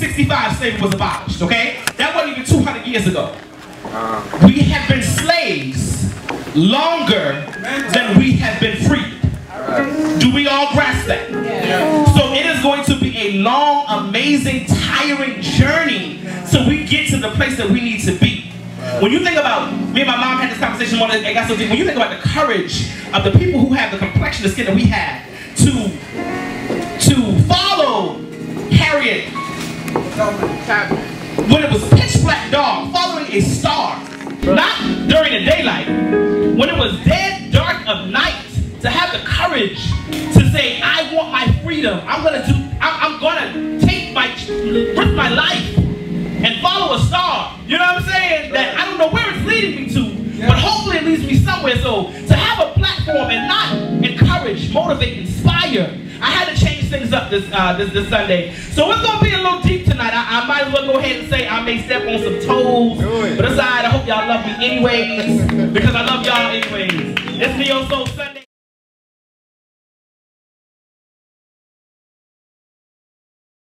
1865 slavery was abolished, okay? That wasn't even 200 years ago. We have been slaves longer than we have been freed. Do we all grasp that? So it is going to be a long, amazing, tiring journey so we get to the place that we need to be. When you think about, me and my mom had this conversation one day, got so deep. When you think about the courage of the people who have the complexion of skin that we have to to follow Harriet when it was pitch black dark, following a star, not during the daylight, when it was dead dark of night, to have the courage to say, I want my freedom. I'm gonna do, I'm, I'm gonna take my, risk my life and follow a star. You know what I'm saying? That I don't know where it's leading me to, but hopefully it leads me somewhere. So to have a platform and not encourage, motivate, inspire, I had to change things up this uh, this, this Sunday. So it's gonna be a little deep may step on some toes, but aside, I hope y'all love me anyways because I love y'all anyways. It's Neo Soul Sunday.